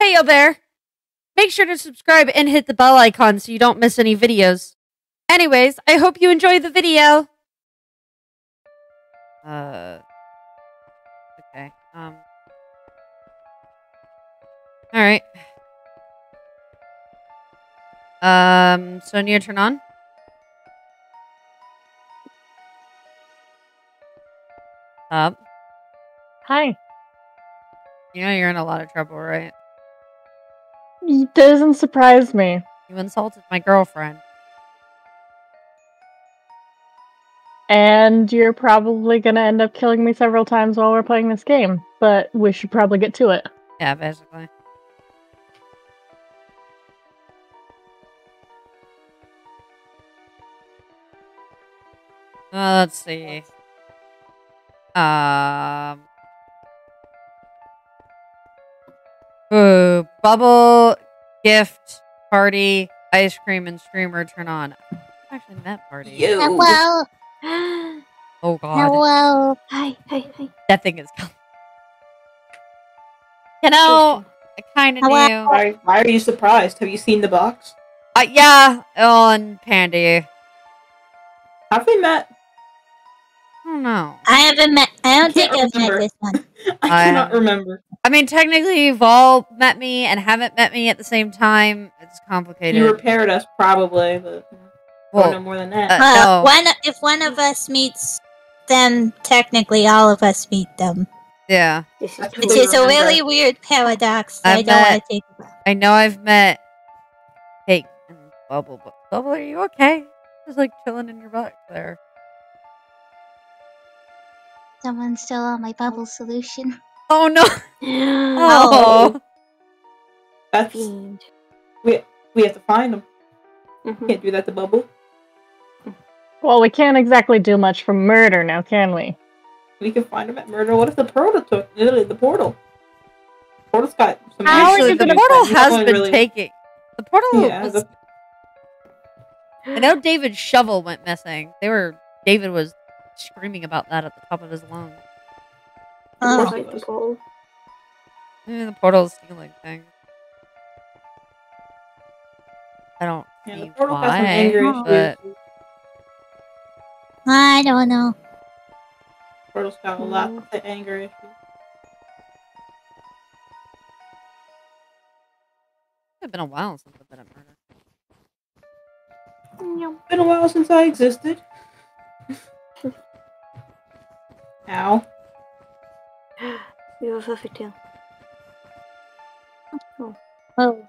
Hey, yo there. Make sure to subscribe and hit the bell icon so you don't miss any videos. Anyways, I hope you enjoy the video. Uh. Okay. Um. All right. Um. Sonia, turn on. Up. Hi. You know you're in a lot of trouble, right? It doesn't surprise me. You insulted my girlfriend. And you're probably gonna end up killing me several times while we're playing this game. But we should probably get to it. Yeah, basically. Uh, let's see. Um. Ooh, bubble, gift, party, ice cream, and streamer turn on. Actually, met party. You. Hello. Oh god, Hello. Hi, hi, hi. that thing is. gone. You know, I kind of Hello? knew. Why, why are you surprised? Have you seen the box? Uh, yeah, on Pandy. Have they met? I don't know. I haven't met. I don't Can't think I've met remember. this one. I I- cannot remember. I mean, technically, you've all met me and haven't met me at the same time. It's complicated. You repaired us probably, but I don't know well, more than that. uh, Uh, no. one if one of us meets them, technically all of us meet them. yeah. This is That's Which is a really weird paradox that I I don't want to take about. I know I've met Cake and Bubble, but Bubble, are you okay? Just like chilling in your butt there. Someone's still on my bubble solution. Oh no! Oh. Oh, That's fiend. we we have to find them. Mhm. Can't do that to Bubble. Well, we can't exactly do much for murder now, can we? We can find them at murder. What if the portal took literally the portal? Portal's got some. How actually, the portal has been really- taking. The portal Yeah, was. the, I know David's shovel went missing. They were. David was screaming about that at the top of his lungs. Oh. Like the was. goal. Eh, the portal's stealing things. I don't yeah, see the portal has some why, anger Oh. but issues. I don't know. Portal's got a lot of the anger issues. it's been a while since I've been at murder. Been a while since I existed. Ow. You have a fluffy tail. Oh.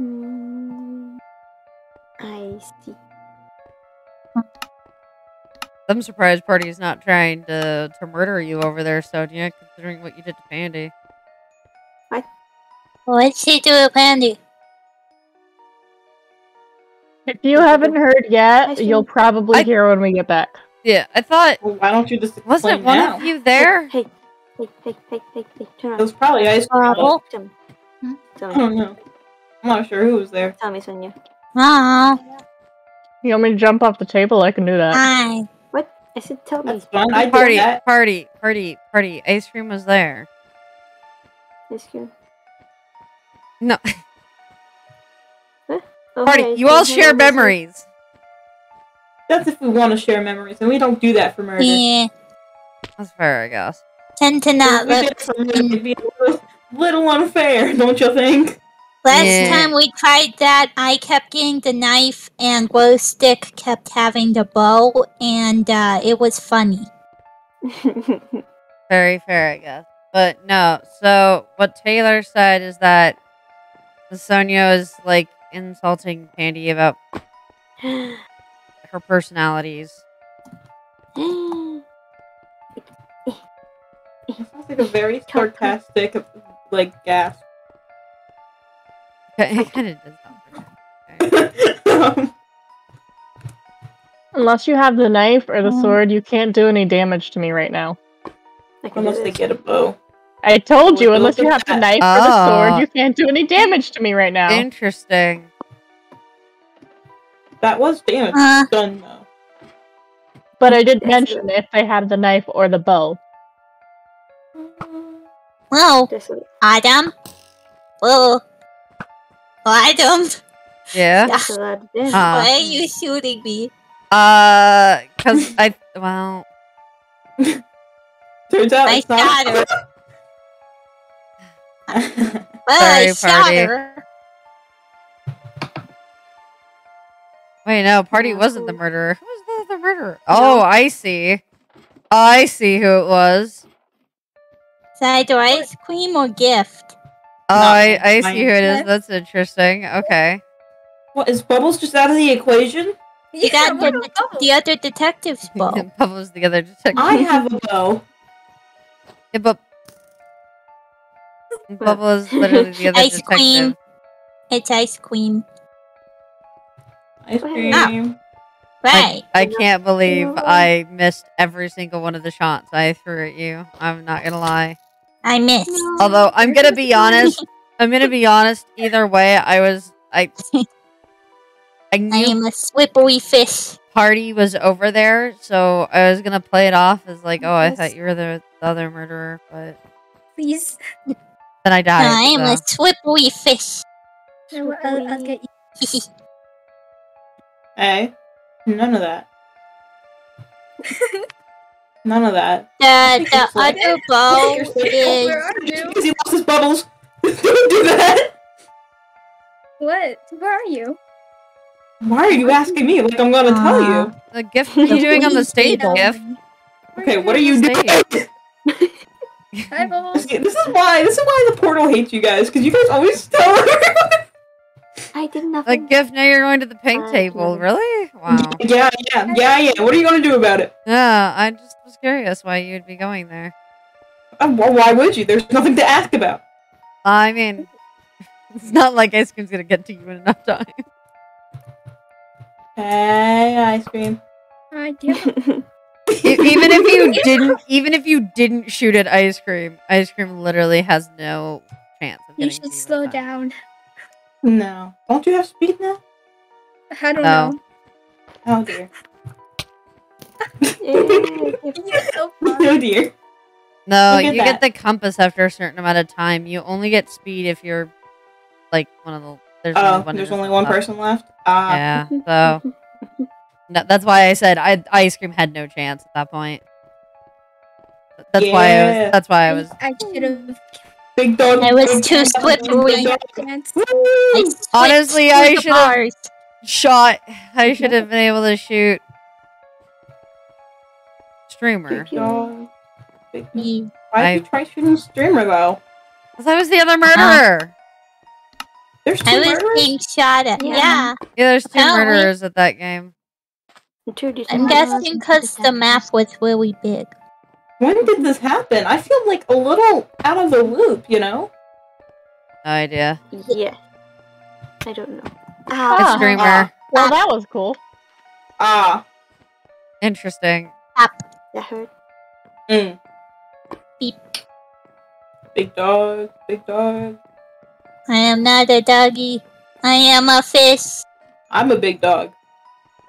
Mm, I see. I'm surprised Party's not trying to to murder you over there, Sonia, considering what you did to Pandy. What'd she do to Pandy? If you haven't heard yet, you'll probably I- hear when we get back. Yeah, I thought Well, why don't you just explain wasn't one now? of you there? Hey, hey, hey, hey, hey, hey, turn It was probably ice cream. Bubble? Tell. Hmm? Tell I me. don't know. I'm not sure who was there. Tell me, Sonia. Oh. You want me to jump off the table? I can do that. Hi. What? I said tell me. That's fun. I did Party, that. party, party, party. Ice cream was there. Ice cream. No, Oh, party. hi, You ice all cream. share Hello, Buzzy. memories. That's if we want to share memories, and we don't do that for murder. Yeah. That's fair, I guess. Tend to not we look. it for murder, it'd be a little, little unfair, don't you think? Last Yeah. time we tried that, I kept getting the knife, and Glow Stick kept having the bow, and uh, it was funny. Very fair, I guess. But no. So what Taylor said is that Sonia is like insulting Pandy about her personalities. It sounds like a very sarcastic, like, gasp. It kind of does sound pretty- Unless you have the knife or the Mm. sword, you can't do any damage to me right now. I Unless they get a bow. I told you, unless you have the that. knife or the sword, you can't do any damage to me right now. Interesting. That was damage Uh. done, though. But I did That's mention if they had the knife or the bow. Well, That's what, Adam. Well, Adam. Yeah. that's what I did. Uh, Why are you shooting me? Uh, cause I well, Turns out I it's not. shot her. Well, I Sorry, shot party. her. Wait, no, party Yeah, wasn't the murderer. Who was the, the murderer? Oh, I see. I see who it was. Side or ice cream or gift? Oh, Not I, I see who it is. That's interesting. Okay. what is Bubbles just out of the equation? You Yeah, got the, the other detective's bow. Bubbles the other detective. I have a bow. Yeah, but Bubble is literally the other Ice detective. cream. It's ice cream. Ice cream. Right. I You know- can't believe? I missed every single one of the shots I threw at you. I'm not gonna lie. I missed. Although I'm gonna be honest, I'm gonna be honest. Either way, I was I. I I knew am a slippery fish. party was over there, so I was gonna play it off as like, oh, I thought you were the, the other murderer, but Please. then I died. I am a slippery fish. I'll, I'll, I'll get you. Hey, none of that. None of that. The the What? other bow You're so- is Where are you? Because he lost his bubbles. Don't do that. What? Where are you? Why are you asking me? Like I'm gonna uh, tell you. The gift what are you doing on the stage, don't. gift? Okay, what are you doing on the doing? stage? Hi, Bubbles. This is why. This is why the portal hates you guys. Because you guys always tell everyone. I did The nothing. gift. Now you're going to the pink Uh, table. yeah. Really? Wow. Yeah, yeah, yeah, yeah. What are you gonna do about it? Yeah, I just was curious why you'd be going there. Uh, wh- why would you? There's nothing to ask about. I mean, it's not like ice cream's gonna get to you in enough time. Hey, ice cream. I do you have even if you didn't, even if you didn't shoot at ice cream, ice cream literally has no chance of You should you in slow time. down. No. Don't you have speed now? I don't No. know. Oh dear. Yay. So oh dear. No, Look at you get the compass after a certain amount of time. You only get speed if you're like one of the. There's Oh, only one there's only one left. person left. Ah. Yeah, so no, that's why I said I, ice cream had no chance at that point. That's why I was. That's why I was. I should have. Big dog. I was too dog, slippery. big dog. Chance. Woo! I switched Honestly, I should've- shot. I should have been able to shoot. Streamer. Big. Big Why did you try shooting streamer though? Cause I was the other murderer. Uh-huh. There's two I was murderers? being shot at. Yeah. Yeah. Yeah, there's two Apparently. murderers at that game. Two I'm guessing because the map was really big. When did this happen? I feel like a little out of the loop, you know? No idea. Yeah. I don't know. A Ah, streamer. Ah. Well, that was cool. Ah. Interesting. Ah. that hurt. Mm. Beep. Big dog. Big dog. I am not a doggy. I am a fish. I'm a big dog.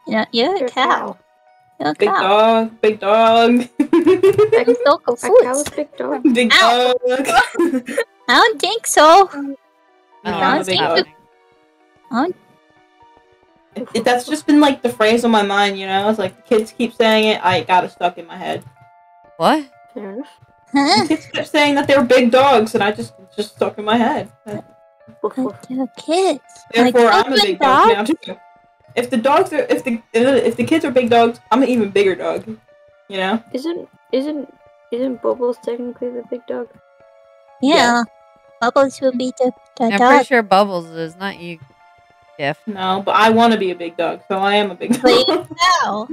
You're, you're You're a cow. You're a Big cow. dog. Big dog. I'm local A cow's foods. big dog. big Ow. dog. I don't think so. Uh, I don't I'm know a what's big dog. happening. It- it- that's just been like the phrase on my mind, you know? It's like the kids keep saying it, I got it stuck in my head. What? Huh? Kids kept saying that they were big dogs, and I just just stuck in my head. Woof, woof. But they're kids. Therefore, I'm a children big dog now too. If the dogs are, if the if the kids are big dogs, I'm an even bigger dog. You know? Isn't isn't isn't Bubbles technically the big dog? Yeah. Bubbles will be the, the I'm dog. pretty sure Bubbles is not you. Gift. No, but I want to be a big dog, so I am a big Wait. dog. No.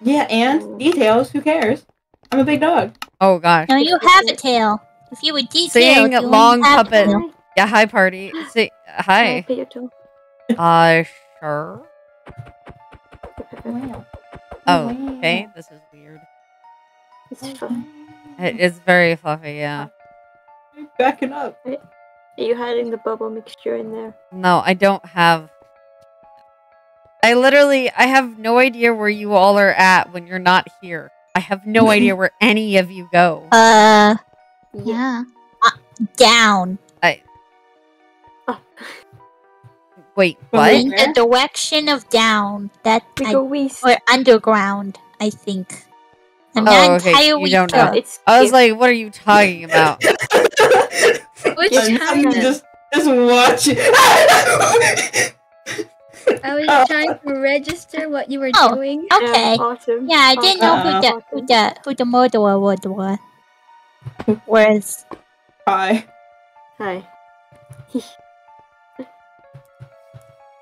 yeah, and details. Who cares? I'm a big dog. Oh gosh. No, you have a tail. If you would detailed, Seeing you long wouldn't have a puppet. Yeah. Hi, party. See. Can Hi. pet your toe? Uh, sure. Wow. Oh, okay. This is weird. It's fun. It, it's very fluffy. Yeah. Backing up. Are you hiding the bubble mixture in there? No, I don't have. I literally, I have no idea where you all are at when you're not here. I have no idea where any of you go. Uh, yeah. down. Wait, what? the- In the direction of down. That we I, go east. or underground, I think. I'm Oh, not okay, entirely you don't know. sure. it's I was gift. like, what are you talking about? Which Yeah, I'm just just watch it. I was Oh. trying to register what you were Oh. doing. Okay. Yeah, awesome. Yeah, I didn't know who the who the who the murderer was. was. Was Hi. Hi.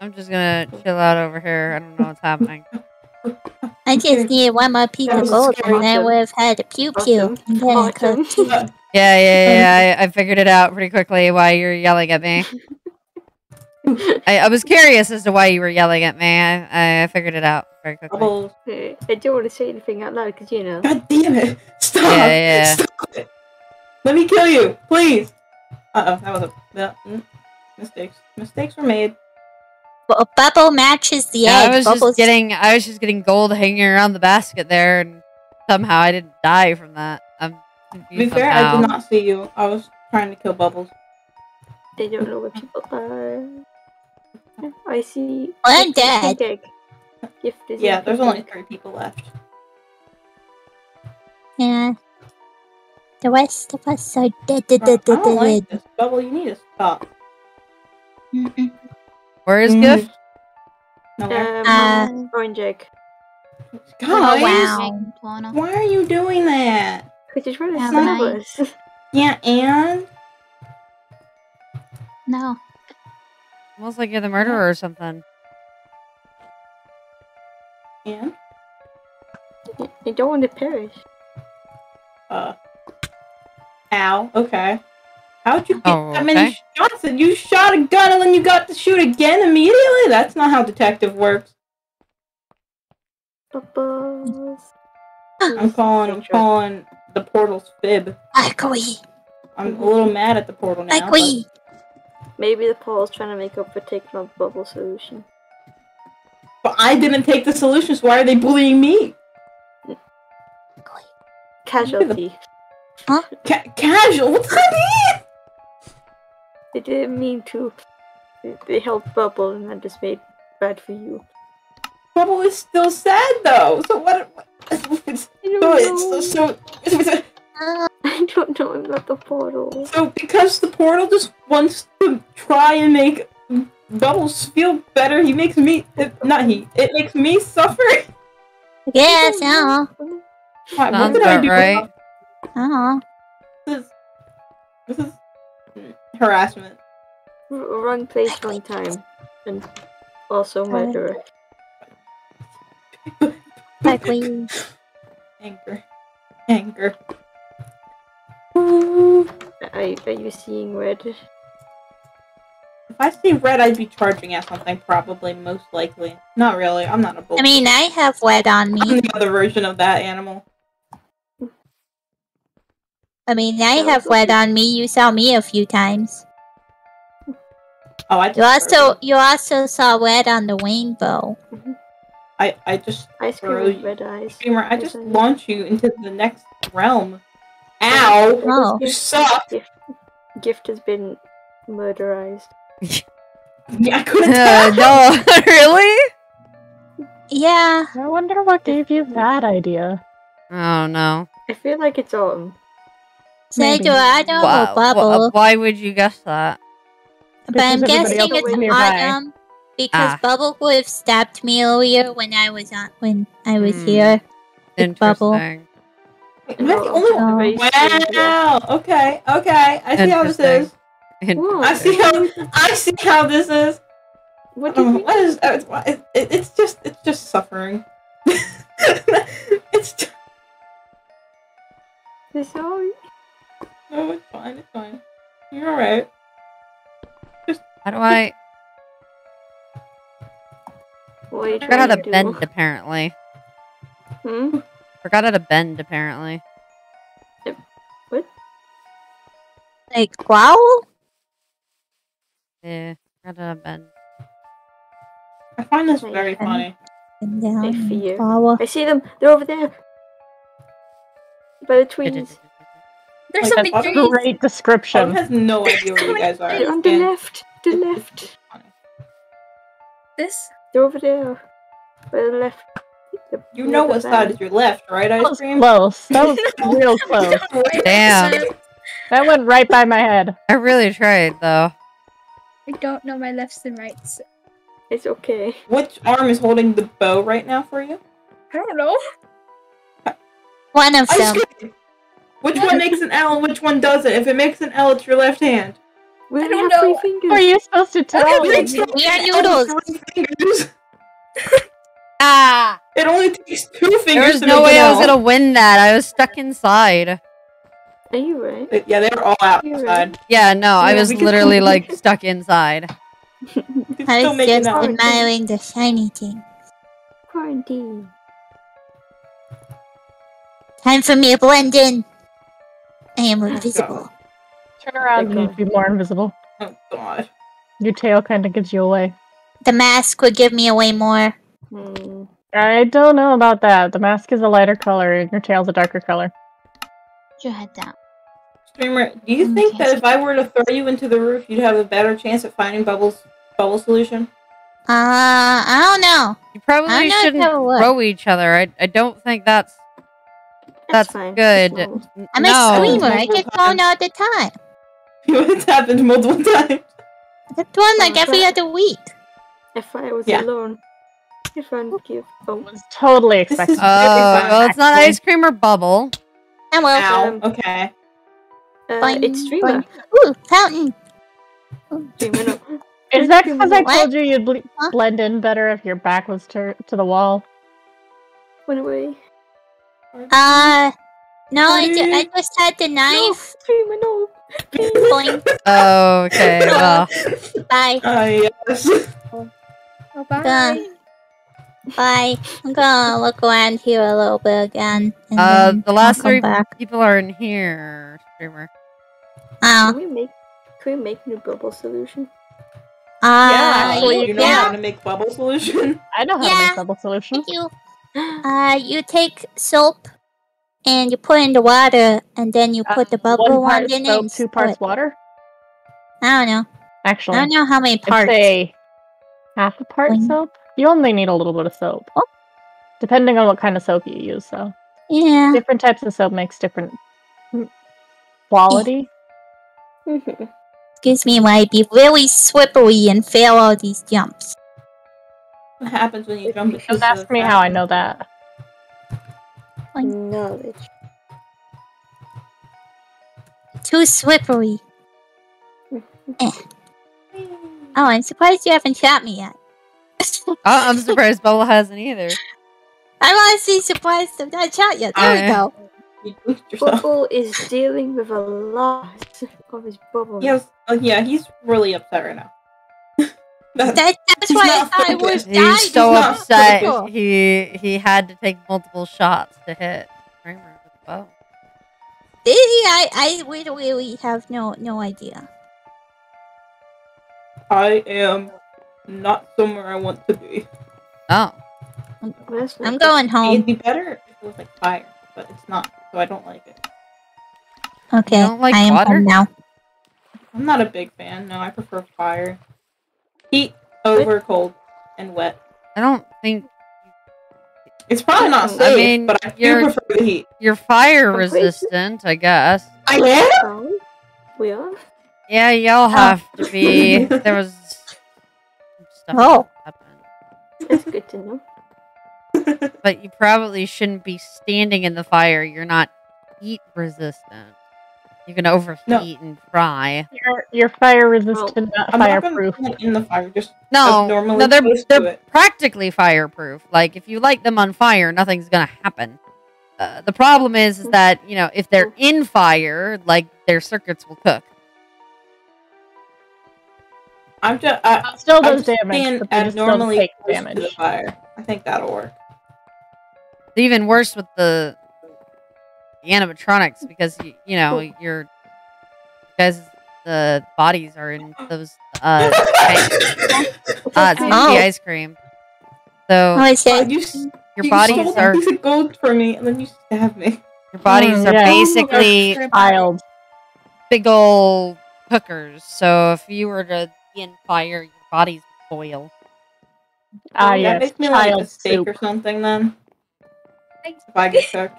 I'm just gonna chill out over here. I don't know what's happening. I just need one more piece of gold, and then I would have had a pew pew, Awesome. and then I could. Yeah, yeah, yeah. I, I figured it out pretty quickly why you're yelling at me. I, I was curious as to why you were yelling at me. I, I figured it out very quickly. Bubbles. Uh, I don't want to say anything out loud because you know. God damn it! Stop! Yeah, yeah. Stop it! Let me kill you, please. Uh oh, that was a that, mm, mistakes. Mistakes were made. Well, bubble matches the Yeah, egg. I was Bubbles. just getting, I was just getting gold hanging around the basket there, and somehow I didn't die from that. I'm To be confused fair, I did not see you. I was trying to kill Bubbles. They don't know where people are. I see. Well, I'm Gift is a dead. Gift is Yeah, there's only three people left. Yeah. The rest of us are dead. Bro, dead, I dead, don't dead, like dead. this. Bubble, you need to stop. Mm-mm. Where is Mhm. Gift? Nowhere. Um, Uh, orange egg. Guys, Oh, wow. Why are you doing that? Because he's trying to Have snipe us. Yeah, and No. Almost like you're the murderer or something. and I don't want to perish. uh, ow. Okay. How'd you get Oh, that many okay. shots? And you shot a gun and then you got to shoot again immediately? That's not how detective works. I'm calling. I'm calling the portal's fib. I agree. I'm a little mad at the portal now. I but- Maybe the portal's trying to make up for taking on the bubble solution. But I didn't take the solutions. Why are they bullying me? Casualty. Ca- casual. What does that mean? They didn't mean to. They- They helped Bubble and that just made bad for you. Bubble is still sad though. So what? what it's, I don't so, know. it's, so, so, Uh, I don't know. I'm not the portal. so because the portal just wants to try and make Bubbles feel better, he makes me it, not he. It makes me suffer. yes, uh, Why- what Sounds did I do? right. uh. This is, this is harassment. R- Wrong place, wrong time, and also murderer. I agree. Anger. Anger. Ooh. Are, are you seeing red? If I see red, I'd be charging at something, probably, most likely. Not really, I'm not a bull. I mean, I have red on me. I'm me. the other version of that animal. I mean, I have wet on me. You saw me a few times. Oh, I You also, throw you also saw red on the rainbow. you- I, I just, Ice cream you- red eyes. Streamer, I just Yes, I- launch you into the next realm. Ow! Oh. You suck! Gift has been murderized. Yeah, I couldn't Uh, tell. no, really? Yeah. I wonder what gave you that idea. Oh no. I feel like it's autumn. Say do I don't Why, bubble, wh- why would you guess that? but I'm guessing it's was nearby. autumn because Ah. Bubble would have stabbed me earlier when I was on when I was Hmm. here. With Bubble. Am I the only one? Oh. Very. Wow! Okay, okay. I see how this is. I see how I see how this is. What do you Um, mean? what is uh, it's, it, it, it's just it's just suffering. it's just, I'm sorry. No, it's fine. It's fine. You're alright. Just how do I? What are you Forgot how trying to to bend. do? Apparently, Hmm? forgot how to bend. Apparently. What? Like growl? Yeah, forgot how to bend. I find this Like, very um, funny. And down. I and fear. I see them. They're over there. By the trees. There's so Like, many that's trees. Great Autumn description. has no idea where you guys are. They're on the and- left. The left. This. They're over there. By the left. The- You know the what side is your left, right? That Ice was cream. close. That was real close. Damn. That went right by my head. I really tried though. I don't know my lefts and rights. It's okay. Which arm is holding the bow right now for you? I don't know. One of Ice them. Cream. Which one makes an L and which one doesn't? If it makes an L, it's your left hand. We I don't have three know. fingers. Are you supposed to tell? Okay, me? it's not We are an L noodles. with three fingers. Ah! It only takes two There fingers was to no make way I was gonna win that. I was stuck inside. Are you right? Yeah, they were all You're outside. Yeah, no, I was literally like stuck inside. I still was just admiring the shiny thing. Quarantine. Time for me to blend in. I am Oh, invisible. Turn around and you'd be more invisible. Oh god. Your tail kind of gives you away. The mask would give me away more. Hmm. I don't know about that. The mask is a lighter color and your tail's a darker color. Put your head down. Streamer, do you think that if I were to throw you into the roof, you'd have a better chance at finding bubbles bubble solution? Uh, I don't know. You probably don't know if shouldn't throw each other. I, I don't think that's that's, fine. good. That's normal. N- I'm no. a screamer. I get thrown times. all the time. it's happened multiple times. I get thrown like every but- other week. If I was Yeah. alone, if I would give. Oh, was totally This is expected. Oh, fun, well, it's not ice cream or bubble. I will. Ow. Um, Okay. uh, Boing, it's streamer. Ooh, fountain. Streamer, no. Is that because I What? told you you'd ble- Huh? blend in better if your back was tur- to the wall? Went away. Uh, no, I, ju- I just had the knife. streamer, no. Boing. Oh, okay. Well, Bye. Ah, yes. Oh, bye. Done. Bye. I'm gonna look around here a little bit again. Uh, the last three back. people are in here. Streamer. Oh, Can we make? Can we make new bubble solution? uh, yeah, actually, you you, know yeah, how to make bubble solution. I know how to make bubble solution. Thank you, uh, you take soap and you put it in the water, and then you put the Uh, bubble one one part in it. soap, and two parts it. water. I don't know. Actually, I don't know how many parts. I'd say half a part Boing. soap. You only need a little bit of soap, Oh. depending on what kind of soap you use. So Yeah. different types of soap makes different quality. Excuse me, why I be really slippery and fail all these jumps. What happens when you jump? into Don't the ask me how I know that. Knowledge. Too slippery. Eh. Oh, I'm surprised you haven't shot me yet. I- I'm surprised Bubble hasn't either. I'm honestly surprised I've not shot yet. There we Uh, go. You boost yourself. Bubble is dealing with a lot of his bubbles. Yes. Uh, yeah, he's really upset right now. That- That, that's He's why I not thought I would He's so not upset. focused. He he had to take multiple shots to hit Streamer with the bow. I, I really, really have no no idea. I am not somewhere I want to be. Oh, That's not I'm good. going It'd home. be better if it was like fire, but it's not, so I don't like it. Okay, don't like I am water? home now. I'm not a big fan. No, I prefer fire. Heat over cold and wet. I don't think It's probably not I mean, but I do you're- prefer the heat. you're fire resistant. I guess. I am. Oh, we are. Yeah, y'all oh. have to be. There was stuff Oh. that happened. That's good to know. but you probably shouldn't be standing in the fire. You're not heat resistant. You can overheat and fry. You're you're fire resistant, not I'm not fireproof. gonna put it in the fire. Just No, normally no, they're they're practically fireproof. Like if you light them on fire, nothing's gonna happen. Uh, the problem is, is that you know if they're in fire, like their circuits will cook. I'm just. I, It still I'm does just damage, staying but they just don't abnormally take close to the damage. fire. I think that'll work. Even worse with the, the animatronics because you, you know your you guys the bodies are in those uh, tanks. uh it's Oh. the ice cream. So Oh, I said, you, your you bodies stole are a piece of gold for me, and then you stab me. Your bodies Mm, are yeah. basically Child. big old cookers. So if you were to be in fire, your bodies would boil. Ah, that yes. makes me like a Child steak soup. or something then. Thanks. If I get cooked.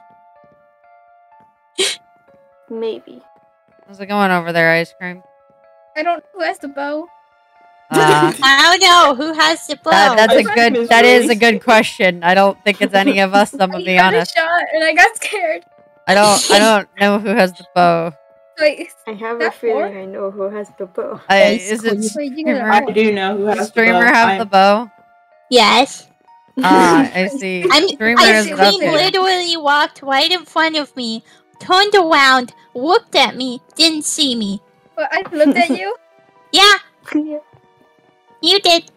Maybe. How's it going over there, ice cream? I don't know who has the bow. Uh, I don't know who has the bow. that, that's a Ice cream good. is That is a good question. I don't think it's any of us. I'm I gonna be got a honest. shot and I got scared. I don't. I don't know who has the bow. Wait, I have a feeling four? I know who has the bow. I, is it wait, you streamer? I a do know who Does has streamer the bow. have I- the bow? yes. Ah, I see. I'm, streamer I is see up Streamer he here. literally walked right in front of me, turned around, looked at me, didn't see me. Well, I looked at you. Yeah, Yeah. you did.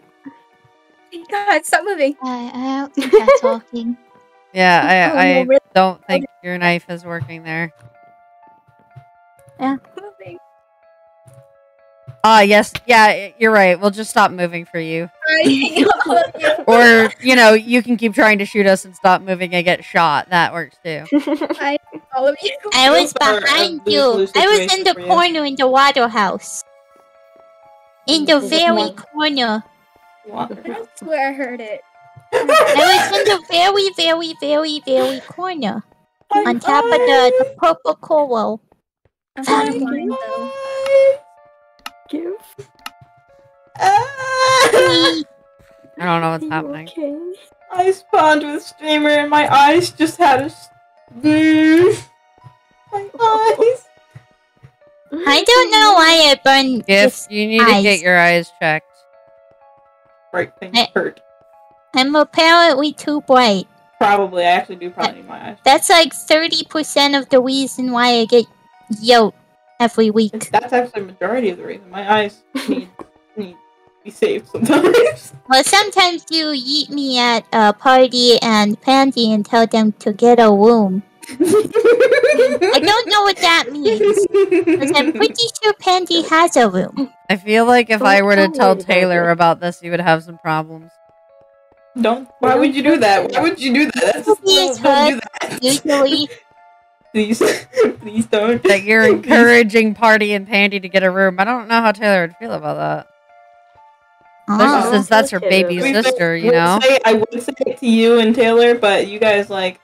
God, stop moving. I, I don't think that's talking. Yeah, Oh, I, I no, really? don't think your knife is working there. Yeah. Moving. Ah, yes, yeah, you're right. We'll just stop moving for you, I hate all of you. or you know, you can keep trying to shoot us and stop moving and get shot. That works too. All of you. I was Those are a behind you. I was in the corner in the water house. In the very one? corner. What? I swear I heard it. I was in the very, very, very, very corner. On top of the, the purple coral. I'm Found fine it. though. Give. I don't know what's Are you happening. Okay. I spawned with streamer and my eyes just had a. s-. My eyes. I don't know why it burned If this. you need to get your eyes checked. Right thing I- hurt. I'm apparently too bright. Probably. I actually do probably need my eyes. That's like 30% of the reason why I get yoked every It's, week. that's actually the majority of the reason. My eyes need need to be saved sometimes. Well, sometimes you eat me at a party and Pandy and tell them to get a room. I don't know what that means. Because I'm pretty sure Pandy has a room. I feel like if Don't I were to tell tell about Taylor about this, you would have some problems. Don't. Why would you do that? Why would you do that? That's just, Please, don't, don't do that. Usually, Please, please don't. That you're Please. encouraging Party and Pandy to get a room. I don't know how Taylor would feel about that. Oh. Especially oh, since that's her baby sister, you know? Say, I would say it to you and Taylor, but you guys like I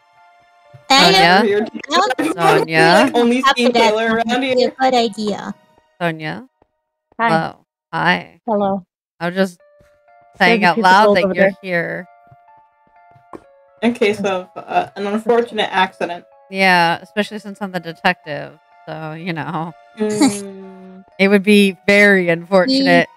Sonia? over here- don't Sonia? like, only After seeing that, Taylor around be a here. good idea. Sonia? Hi. Hello. Hi. Hello. I'm just saying out loud that you're there. here. In case of uh, an unfortunate accident. Yeah, especially since I'm the detective. So, you know, Mm, it would be very unfortunate.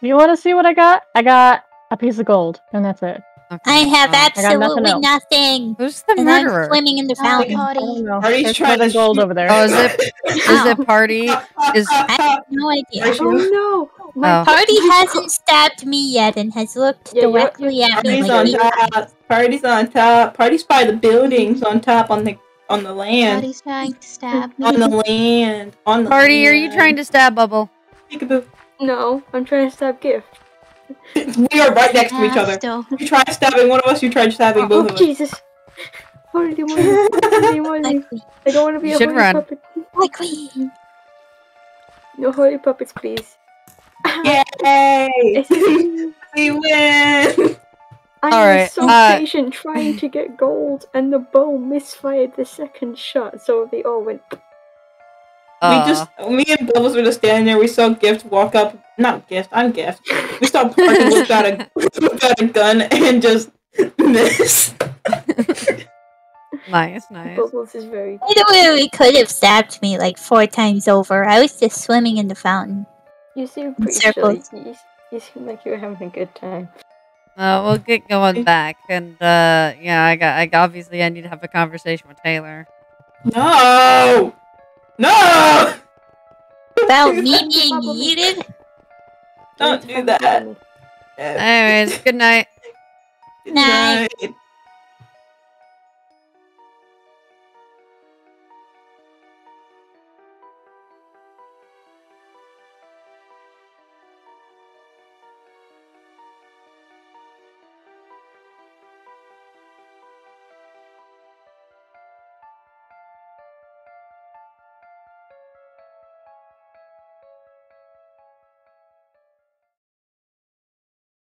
You want to see what I got? I got a piece of gold, and that's it. Okay, uh, I have got nothing absolutely else. nothing. Who's the And I'm murderer? swimming in the Oh, fountain. I don't know. Party's There's trying more to gold over there. Oh, is it? Is Ow. it Party? Is I have no idea. Party- Oh no! My Oh. Party hasn't stabbed me yet and has looked Yeah, you're- directly at me Party's like on top. Party's on top. Party's by the buildings on top on the on the land. Party's trying to stab me. On the land. On the Party, are you trying to stab Bubble? Peekaboo. No, I'm trying to stab gift. We are right next to each other. still. You try stabbing one of us, you try stabbing Oh, both of us. Jesus! Holy moly! Holy moly! Like we, I don't want to be You a should holy run. puppet. like. No holy puppets, please. Yay! We win! I Alright, was so uh, patient trying to get gold, and the bow misfired the second shot, so they all went. Uh, we just, me and Bubbles were just standing there. We saw Gift walk up. Not Gift, I'm Gift. We saw Party whip out a whip out a gun and just miss. nice, nice. Bubbles is very. I literally could have stabbed me like four times over. I was just swimming in the fountain. You seem pretty circles. chill. You, you seem like you were having a good time. Uh, we'll get going back, and uh, yeah, I got, I obviously I need to have a conversation with Taylor. No! No! About me being yeeted? Don't do that. Anyways, good night. Good Night. night.